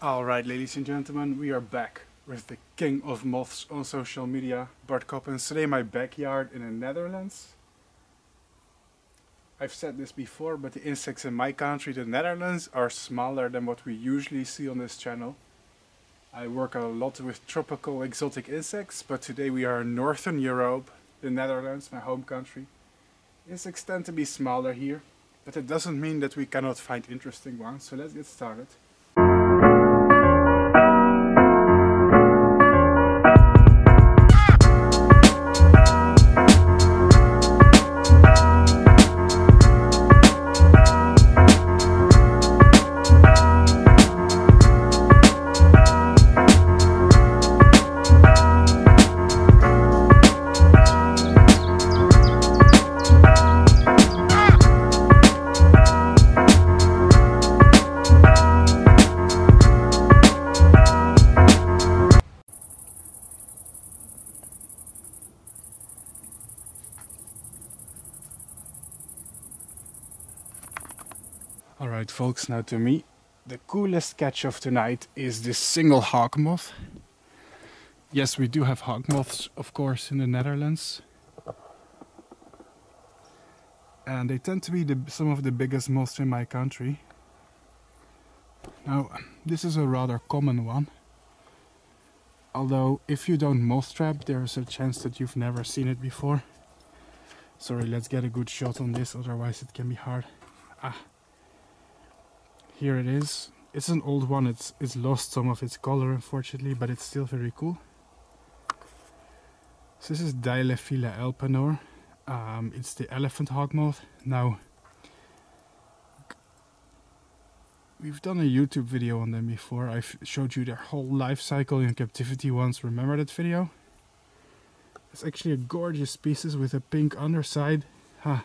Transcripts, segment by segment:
Alright, ladies and gentlemen, we are back with the king of moths on social media, Bart Coppens. Today, my backyard in the Netherlands. I've said this before, but the insects in my country, the Netherlands, are smaller than what we usually see on this channel. I work a lot with tropical exotic insects, but today we are in Northern Europe, the Netherlands, my home country. Insects tend to be smaller here, but it doesn't mean that we cannot find interesting ones, so let's get started. Now to me, the coolest catch of tonight is this single hawk moth. Yes, we do have hawk moths, of course, in the Netherlands. And they tend to be the, some of the biggest moths in my country. Now, this is a rather common one. Although, if you don't moth trap, there's a chance that you've never seen it before. Sorry, let's get a good shot on this, otherwise it can be hard. Ah, here it is. It's an old one, it's, it's lost some of its color unfortunately, but it's still very cool. So this is Deilephila elpenor. Um, it's the elephant hawk moth. Now, we've done a YouTube video on them before. I've showed you their whole life cycle in captivity once. Remember that video? It's actually a gorgeous species with a pink underside. Huh.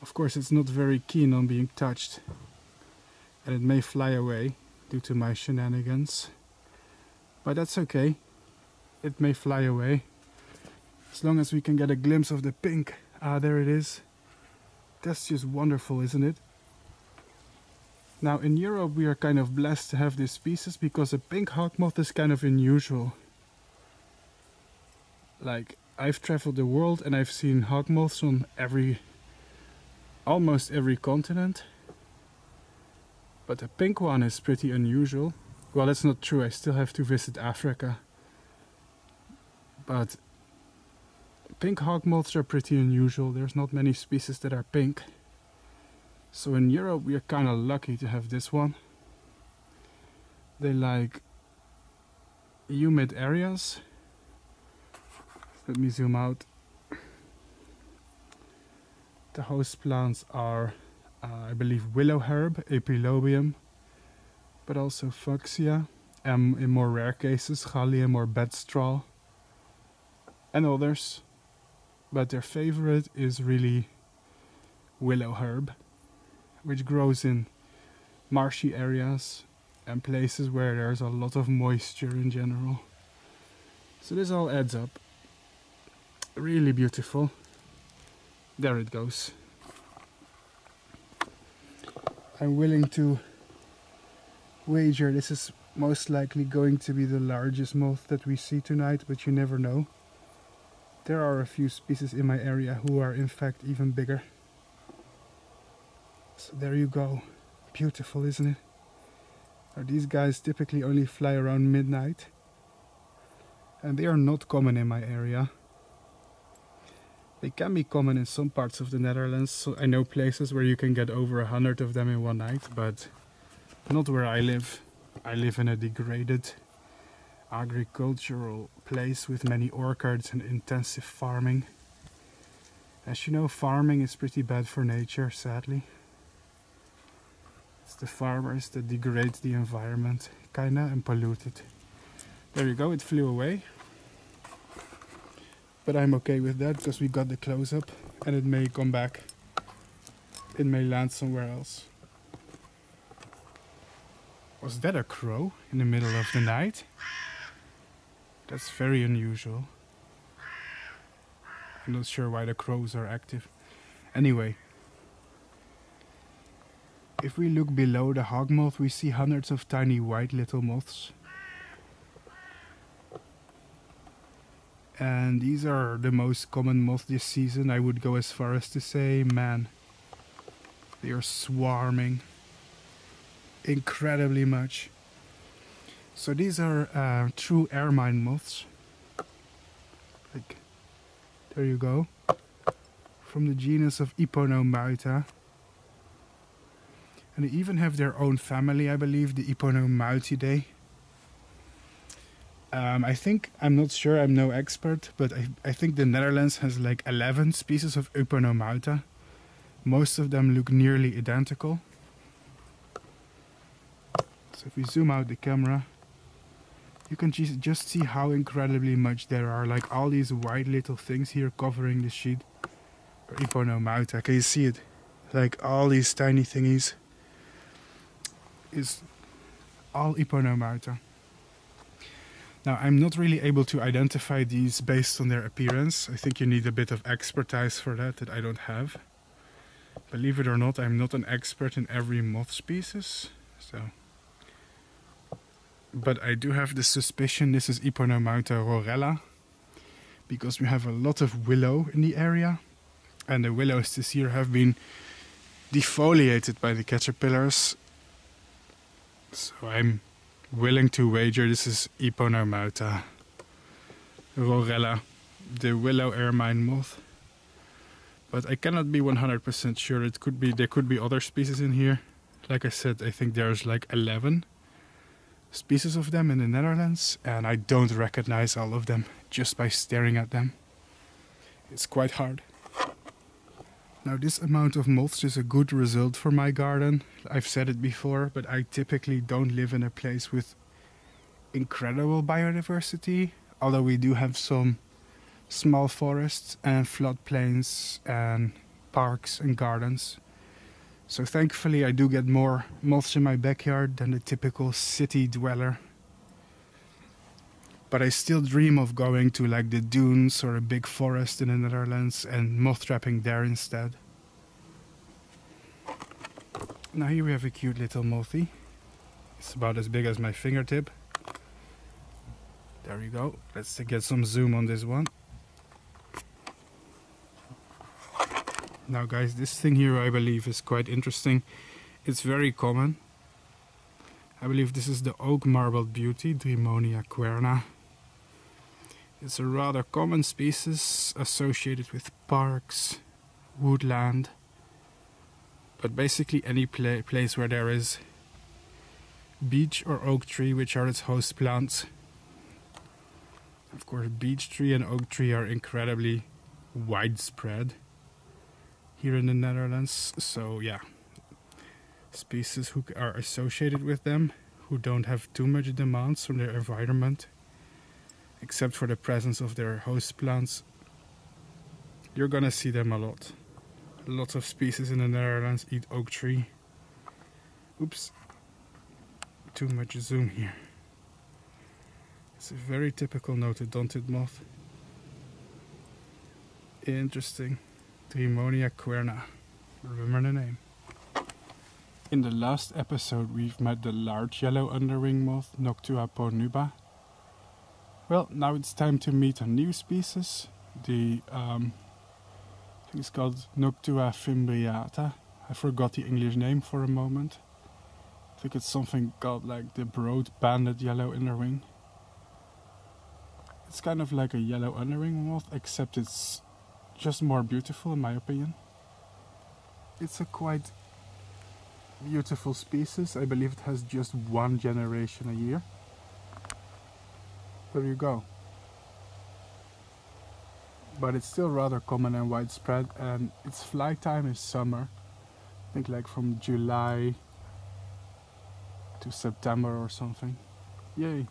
Of course, it's not very keen on being touched and it may fly away due to my shenanigans. But that's okay. It may fly away. As long as we can get a glimpse of the pink. Ah, there it is. That's just wonderful, isn't it? Now in Europe we are kind of blessed to have this species because a pink hawk moth is kind of unusual. Like I've traveled the world and I've seen hawk moths on every almost every continent but the pink one is pretty unusual. Well, that's not true. I still have to visit Africa. But pink hawk moths are pretty unusual. There's not many species that are pink. So in Europe we are kind of lucky to have this one. They like humid areas. Let me zoom out. The host plants are uh, I believe willow herb, Epilobium, but also Fuchsia, and in more rare cases, Galium or bedstraw, and others. But their favorite is really willow herb, which grows in marshy areas and places where there's a lot of moisture in general. So this all adds up. Really beautiful. There it goes. I'm willing to wager this is most likely going to be the largest moth that we see tonight, but you never know. There are a few species in my area who are in fact even bigger. So there you go. Beautiful, isn't it? Now, these guys typically only fly around midnight. And they are not common in my area. They can be common in some parts of the Netherlands. So I know places where you can get over a hundred of them in one night, but not where I live. I live in a degraded agricultural place with many orchards and intensive farming. As you know, farming is pretty bad for nature, sadly. It's the farmers that degrade the environment, kinda, and pollute it. There you go, it flew away but I'm okay with that because we got the close-up and it may come back. It may land somewhere else. Was that a crow in the middle of the night? That's very unusual. I'm not sure why the crows are active. Anyway. If we look below the hawk moth, we see hundreds of tiny white little moths. And these are the most common moth this season. I would go as far as to say, man, they are swarming incredibly much. So these are uh, true ermine moths. Like, there you go. From the genus of Yponomeuta. And they even have their own family, I believe, the Yponomeutidae. Um, I think, I'm not sure, I'm no expert, but I, I think the Netherlands has like 11 species of Yponomeuta. Most of them look nearly identical. So if we zoom out the camera, you can just see how incredibly much there are. Like all these white little things here covering the sheet. Yponomeuta, can you see it? Like all these tiny thingies is all Yponomeuta. Now I'm not really able to identify these based on their appearance. I think you need a bit of expertise for that that I don't have. Believe it or not, I'm not an expert in every moth species. So but I do have the suspicion this is Yponomeuta rorella because we have a lot of willow in the area and the willows this year have been defoliated by the caterpillars so I'm willing to wager this is Yponomeuta rorella the willow ermine moth but I cannot be 100% sure it could be there could be other species in here like I said I think there's like 11 species of them in the Netherlands, and I don't recognize all of them just by staring at them. It's quite hard. Now this amount of moths is a good result for my garden. I've said it before, but I typically don't live in a place with incredible biodiversity, although we do have some small forests and floodplains and parks and gardens. So thankfully I do get more moths in my backyard than the typical city dweller. But I still dream of going to like the dunes or a big forest in the Netherlands and moth trapping there instead. Now here we have a cute little mothy. It's about as big as my fingertip. There you go. Let's get some zoom on this one. Now guys, this thing here I believe is quite interesting. It's very common. I believe this is the oak marbled beauty, Drymonia querna. It's a rather common species associated with parks, woodland, but basically any pla place where there is beech or oak tree, which are its host plants. Of course, beech tree and oak tree are incredibly widespread here in the Netherlands. So yeah, species who are associated with them, who don't have too much demands from their environment, except for the presence of their host plants, you're gonna see them a lot. Lots of species in the Netherlands eat oak tree. Oops, too much zoom here. It's a very typical notodontid moth. Interesting. Drymonia querna. Remember the name. In the last episode we've met the large yellow underwing moth Noctua pronuba. Well, now it's time to meet a new species. The, um, I think it's called Noctua fimbriata. I forgot the English name for a moment. I think it's something called like the broad banded yellow underwing. It's kind of like a yellow underwing moth, except it's just more beautiful in my opinion. It's a quite beautiful species. I believe it has just one generation a year. There you go. But it's still rather common and widespread and its flight time is summer. I think like from July to September or something. Yay.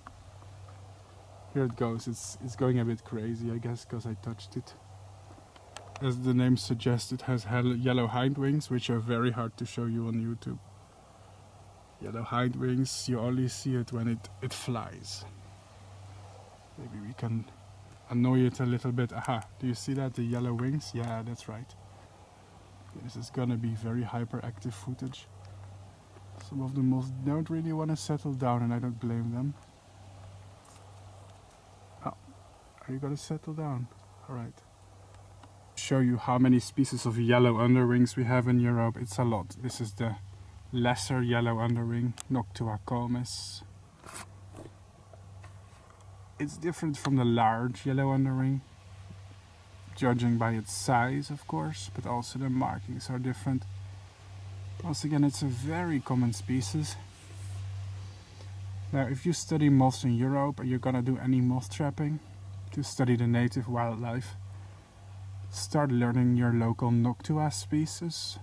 Here it goes. It's it's going a bit crazy I guess because I touched it as the name suggests, it has yellow hind wings, which are very hard to show you on YouTube. Yellow hind wings, you only see it when it, it flies. Maybe we can annoy it a little bit. Aha, do you see that, the yellow wings? Yeah, that's right. This is gonna be very hyperactive footage. Some of the moths don't really want to settle down and I don't blame them. Oh, are you gonna settle down? Alright. Show you how many species of yellow underwings we have in Europe. It's a lot. This is the lesser yellow underwing, Noctua comes. It's different from the large yellow underwing, judging by its size of course, but also the markings are different. Once again, it's a very common species. Now, if you study moths in Europe and you're gonna do any moth trapping to study the native wildlife, start learning your local Noctua species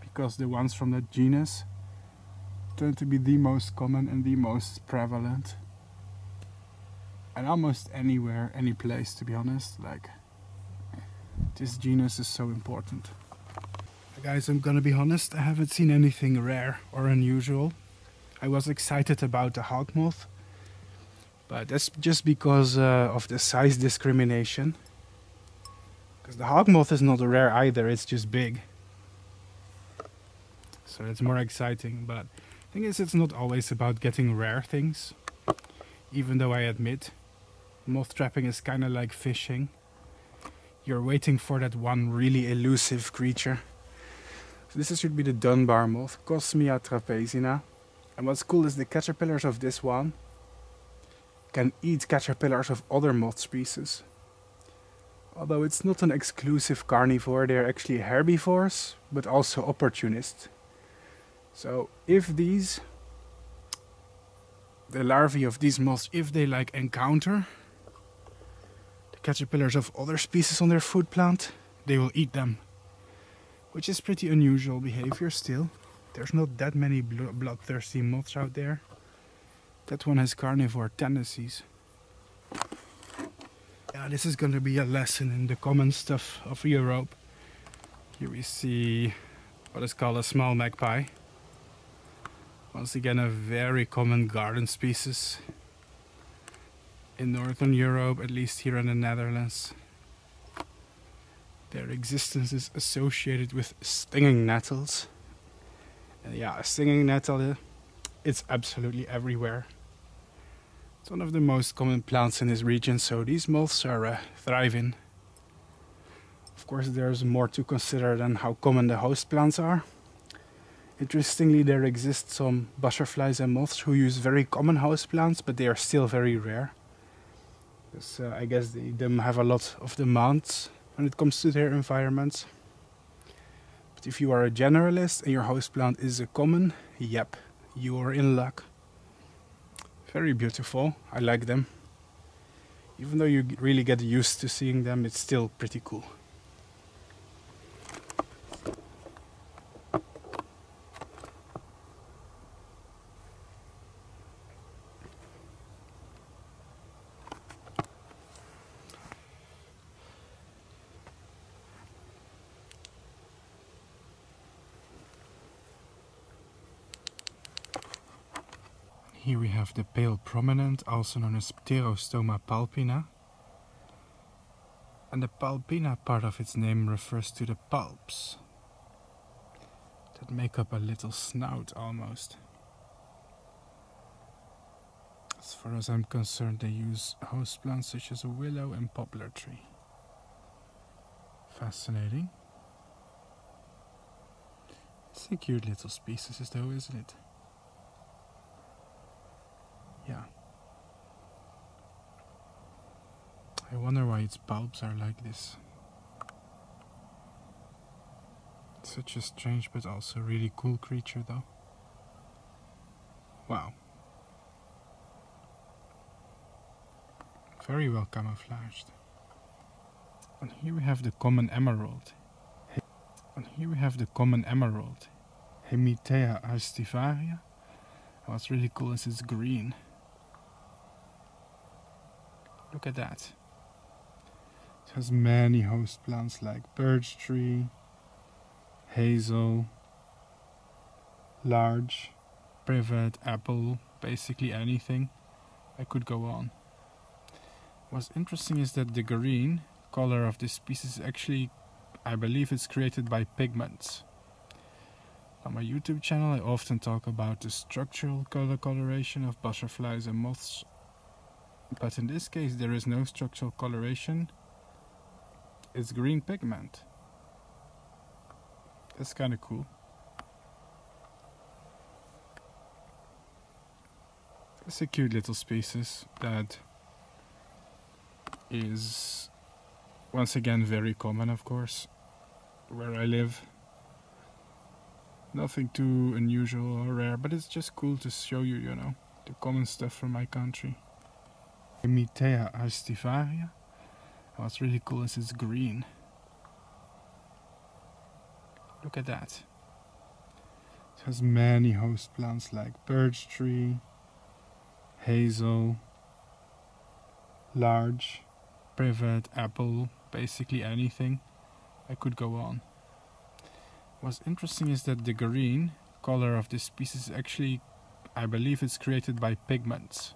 because the ones from that genus tend to be the most common and the most prevalent. And almost anywhere, any place to be honest, like this genus is so important. Guys, I'm gonna be honest, I haven't seen anything rare or unusual. I was excited about the hawk moth, but that's just because uh, of the size discrimination. Because the hawk moth is not rare either, it's just big. So it's more exciting, but the thing is it's not always about getting rare things. Even though I admit, moth trapping is kinda like fishing. You're waiting for that one really elusive creature so this should be the Dunbar moth, Cosmia trapezina. And what's cool is the caterpillars of this one can eat caterpillars of other moth species. Although it's not an exclusive carnivore, they're actually herbivores, but also opportunists. So if these, the larvae of these moths, if they like encounter caterpillars of other species on their food plant, they will eat them which is pretty unusual behavior still. There's not that many blo bloodthirsty moths out there. That one has carnivore tendencies. Yeah, this is going to be a lesson in the common stuff of Europe. Here we see what is called a small magpie. Once again, a very common garden species in Northern Europe, at least here in the Netherlands. Their existence is associated with stinging nettles. And yeah, a stinging nettle, it's absolutely everywhere. It's one of the most common plants in this region, so these moths are uh, thriving. Of course, there's more to consider than how common the host plants are. Interestingly, there exist some butterflies and moths who use very common host plants, but they are still very rare. Because uh, I guess they them have a lot of demands when it comes to their environments. But if you are a generalist and your host plant is a common, yep, you are in luck. Very beautiful, I like them. Even though you really get used to seeing them, it's still pretty cool. Here we have the pale prominent, also known as Pterostoma palpina. And the palpina part of its name refers to the palps that make up a little snout almost. As far as I'm concerned, they use host plants such as a willow and poplar tree. Fascinating. It's a cute little species though, isn't it? Yeah. I wonder why its bulbs are like this. Such a strange but also really cool creature though. Wow. Very well camouflaged. And here we have the common emerald. And here we have the common emerald. Hemithea aestivaria. What's really cool is it's green. Look at that. It has many host plants like birch tree, hazel, large, privet, apple, basically anything. I could go on. What's interesting is that the green color of this species actually, I believe it's created by pigments. On my YouTube channel I often talk about the structural color coloration of butterflies and moths, but in this case there is no structural coloration, it's green pigment. That's kinda cool. It's a cute little species that is once again very common of course where I live nothing too unusual or rare, but it's just cool to show you, you know, the common stuff from my country. Mitea aestivaria. What's oh, really cool is it's green. Look at that. It has many host plants like birch tree, hazel, large, privet, apple, basically anything. I could go on. What's interesting is that the green color of this species actually, I believe it's created by pigments.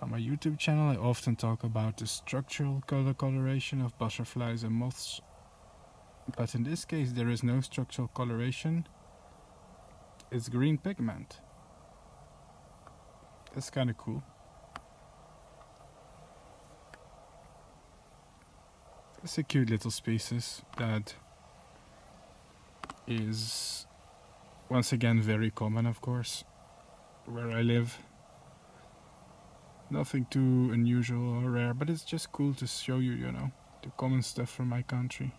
On my YouTube channel I often talk about the structural color coloration of butterflies and moths, but in this case there is no structural coloration, it's green pigment. That's kinda cool. It's a cute little species that is once again very common, of course, where I live. Nothing too unusual or rare, but it's just cool to show you, you know, the common stuff from my country.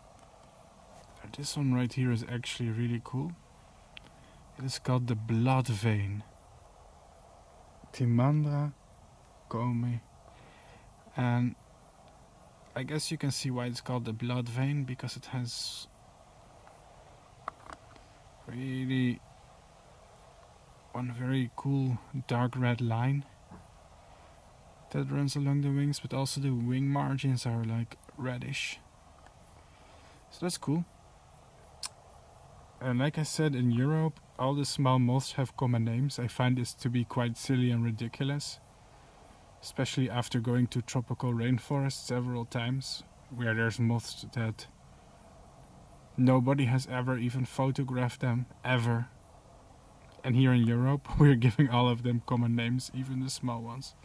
This one right here is actually really cool. It is called the blood vein. Timandra comae. And I guess you can see why it's called the blood vein because it has really one very cool dark red line that runs along the wings, but also the wing margins are like reddish. So that's cool. And like I said, in Europe, all the small moths have common names. I find this to be quite silly and ridiculous, especially after going to tropical rainforests several times, where there's moths that Nobody has ever even photographed them, ever. And here in Europe, we're giving all of them common names, even the small ones.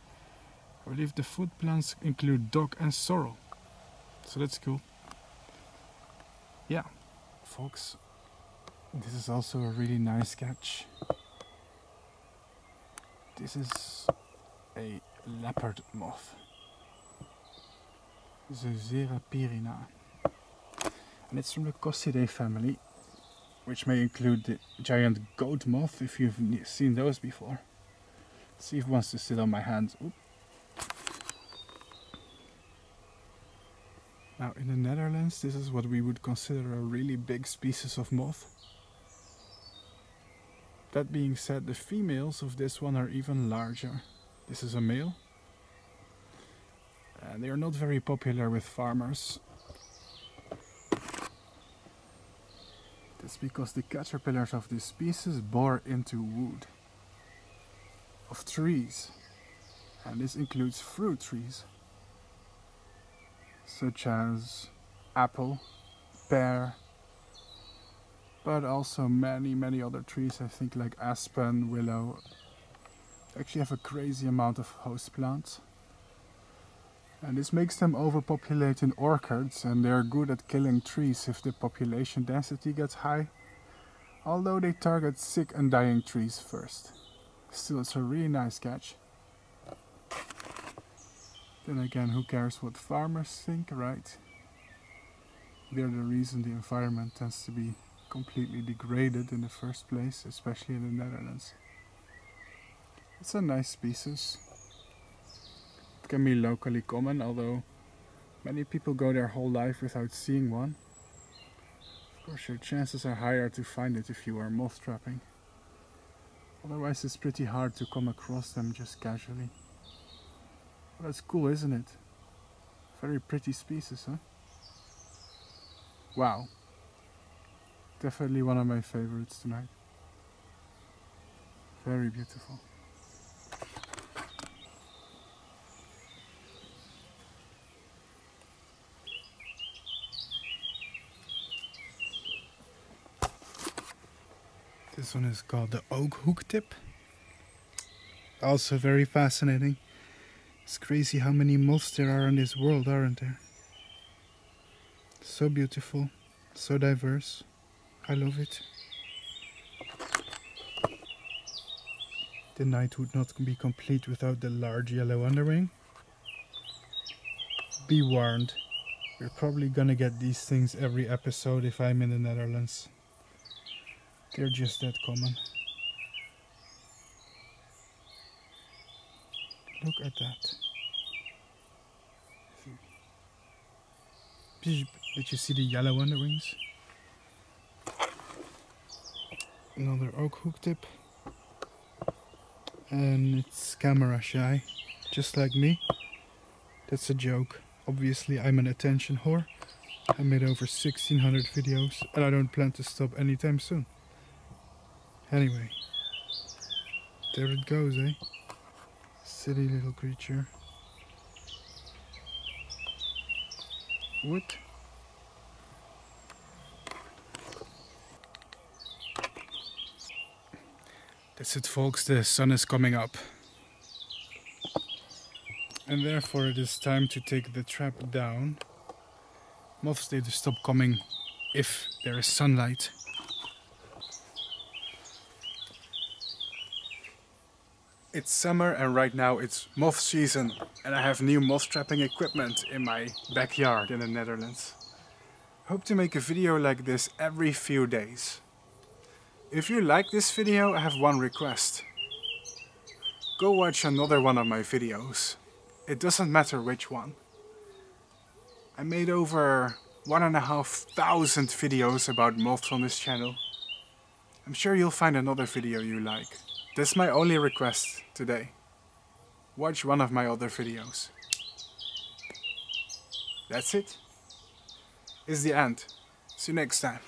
I believe the food plants include dock and sorrel. So that's cool. Yeah, folks, this is also a really nice sketch. This is a leopard moth. Zeuzera pyrina and it's from the Cossidae family, which may include the giant goat moth if you've seen those before. Let's see if it wants to sit on my hands. Oop. Now in the Netherlands this is what we would consider a really big species of moth. That being said, the females of this one are even larger. This is a male. And they are not very popular with farmers That's because the caterpillars of this species bore into wood of trees, and this includes fruit trees such as apple, pear, but also many, many other trees. I think like aspen, willow. Actually, have a crazy amount of host plants. And this makes them overpopulate in orchards and they are good at killing trees if the population density gets high. Although they target sick and dying trees first. Still, it's a really nice catch. Then again, who cares what farmers think, right? They're the reason the environment tends to be completely degraded in the first place, especially in the Netherlands. It's a nice species It can be locally common, although many people go their whole life without seeing one. Of course, your chances are higher to find it if you are moth trapping. Otherwise, it's pretty hard to come across them just casually. That's cool, isn't it? Very pretty species, huh? Wow. Definitely one of my favorites tonight. Very beautiful. This one is called the oak hook tip. Also very fascinating. It's crazy how many moths there are in this world, aren't there? So beautiful, so diverse. I love it. The night would not be complete without the large yellow underwing. Be warned, we're probably gonna get these things every episode if I'm in the Netherlands. They're just that common. Look at that. Did you see the yellow underwings? Another oak hook tip. And it's camera shy, just like me. That's a joke. Obviously I'm an attention whore. I made over 1600 videos and I don't plan to stop anytime soon. Anyway, there it goes, eh? Silly little creature. What? That's it folks, the sun is coming up. And therefore it is time to take the trap down. Moths need to stop coming if there is sunlight. It's summer and right now it's moth season and I have new moth trapping equipment in my backyard in the Netherlands. Hope to make a video like this every few days. If you like this video I have one request. Go watch another one of my videos. It doesn't matter which one. I made over one and a half thousand videos about moths on this channel. I'm sure you'll find another video you like. That's my only request today. Watch one of my other videos. That's it. It's the end. See you next time.